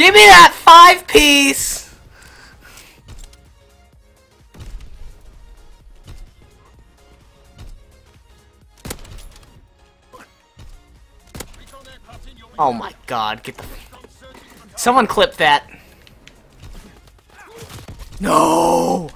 Give me that five piece! Oh my god, get the... Someone clip that. No!